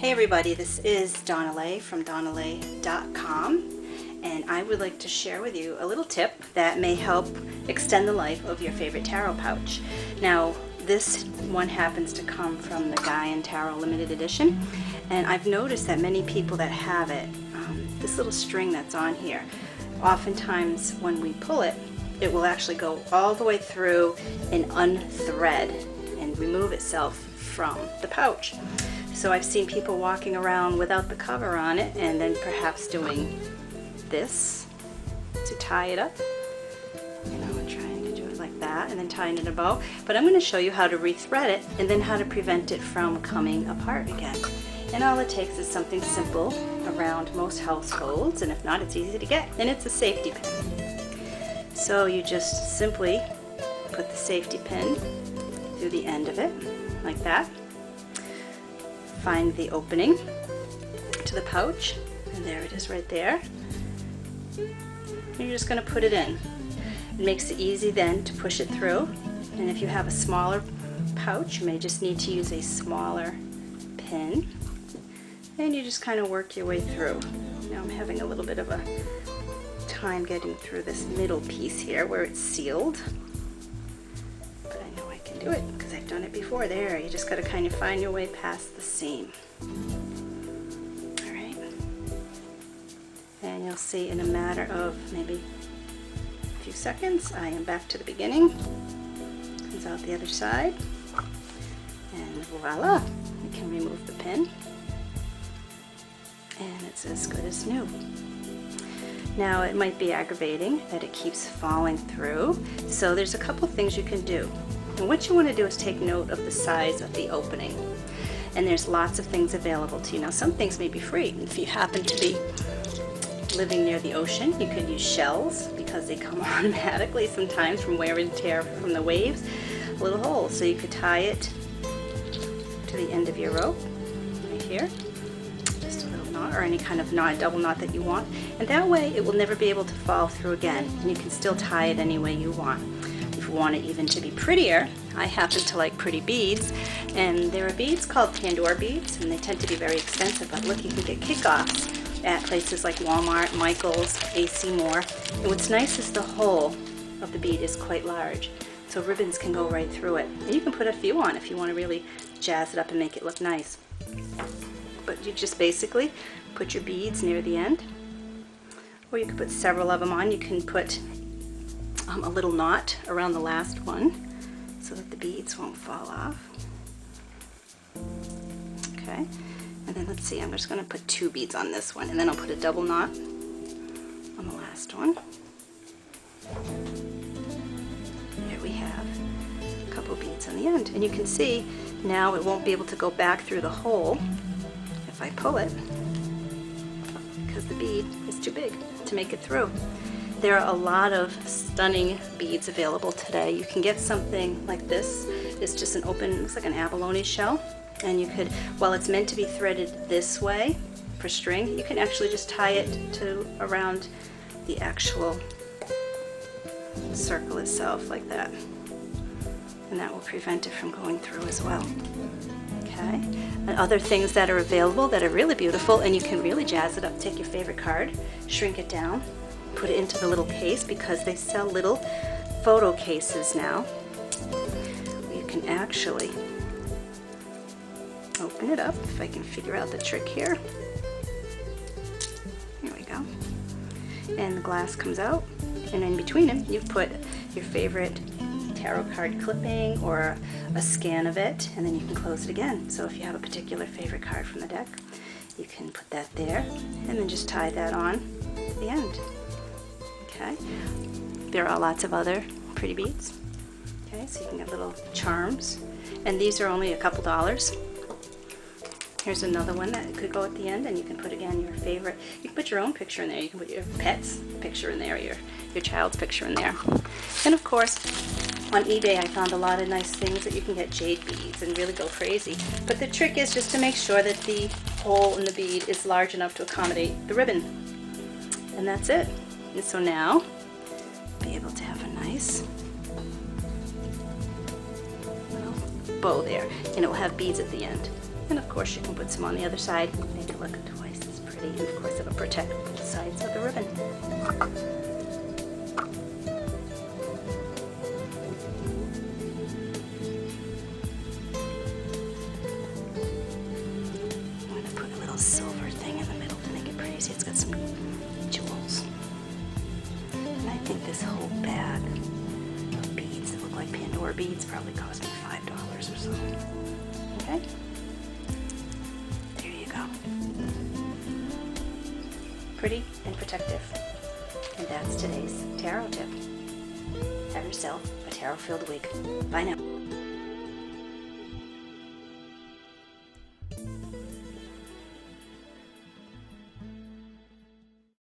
Hey everybody, this is Donnaleigh from donnaleigh.com and I would like to share with you a little tip that may help extend the life of your favorite tarot pouch. Now this one happens to come from the Gaian Tarot Limited Edition and I've noticed that many people that have it, um, this little string that's on here, oftentimes when we pull it, it will actually go all the way through and unthread and remove itself from the pouch. So I've seen people walking around without the cover on it and then perhaps doing this to tie it up. You know, and trying to do it like that and then tying it a bow. But I'm going to show you how to rethread it and then how to prevent it from coming apart again. And all it takes is something simple around most households and if not it's easy to get and it's a safety pin. So you just simply put the safety pin through the end of it like that find the opening to the pouch. And there it is right there. You're just going to put it in. It makes it easy then to push it through. And if you have a smaller pouch you may just need to use a smaller pin. And you just kind of work your way through. Now I'm having a little bit of a time getting through this middle piece here where it's sealed do it because I've done it before there. You just got to kind of find your way past the seam. Alright. And you'll see in a matter of maybe a few seconds I am back to the beginning. Comes out the other side. And voila we can remove the pin. And it's as good as new. Now it might be aggravating that it keeps falling through, so there's a couple things you can do. And what you want to do is take note of the size of the opening. And there's lots of things available to you. Now some things may be free. If you happen to be living near the ocean, you could use shells because they come automatically sometimes from wear and tear from the waves. A little hole, so you could tie it to the end of your rope right here just a little knot or any kind of knot, double knot that you want. And that way it will never be able to fall through again. And you can still tie it any way you want. Want it even to be prettier, I happen to like pretty beads. And there are beads called Pandora beads, and they tend to be very expensive. But look, you can get kickoffs at places like Walmart, Michael's, AC Moore. And what's nice is the hole of the bead is quite large. So ribbons can go right through it. And you can put a few on if you want to really jazz it up and make it look nice but you just basically put your beads near the end or you can put several of them on. You can put um, a little knot around the last one so that the beads won't fall off. Okay, and then let's see, I'm just going to put two beads on this one and then I'll put a double knot on the last one. Here we have a couple beads on the end and you can see now it won't be able to go back through the hole if I pull it because the bead is too big to make it through. There are a lot of stunning beads available today. You can get something like this. It's just an open, looks like an abalone shell. And you could, while it's meant to be threaded this way for string, you can actually just tie it to around the actual circle itself like that. And that will prevent it from going through as well. Okay. And other things that are available that are really beautiful and you can really jazz it up. Take your favorite card, shrink it down, put it into the little case because they sell little photo cases now. You can actually open it up if I can figure out the trick here. Here we go. And the glass comes out and in between them you put your favorite tarot card clipping or a scan of it, and then you can close it again. So if you have a particular favorite card from the deck, you can put that there, and then just tie that on at the end. There are lots of other pretty beads. Okay, so you can get little charms, and these are only a couple dollars. Here's another one that could go at the end, and you can put again your favorite. You can put your own picture in there. You can put your pet's picture in there, your your child's picture in there, and of course, on eBay I found a lot of nice things that you can get jade beads and really go crazy. But the trick is just to make sure that the hole in the bead is large enough to accommodate the ribbon. And that's it. And so now, bow there. And it will have beads at the end. And of course you can put some on the other side, make it look twice as pretty. And of course it'll protect both sides of the ribbon. I'm to put a little silver thing in the middle to make it it's got some jewels. And I think this whole bag of beads that look like Pandora beads probably cost me $5 or so. Okay? There you go. Pretty and protective. And that's today's tarot tip. Have yourself a tarot filled week. Bye now.